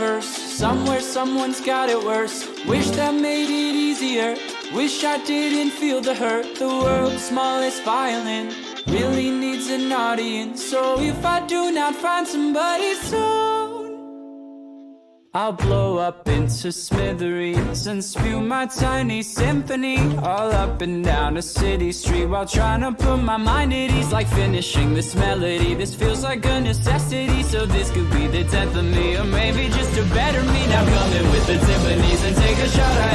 Somewhere universe, somewhere someone's got it worse. Wish that made it easier. Wish I didn't feel the hurt. The world's smallest violin really needs an audience. So if I do not find somebody soon, I'll blow up into smithereens and spew my tiny symphony all up and down a city street while trying to put my mind at ease. Like finishing this melody, this feels like a necessity. So this could be the death of me, Now come in with the Tiffany's and take a shot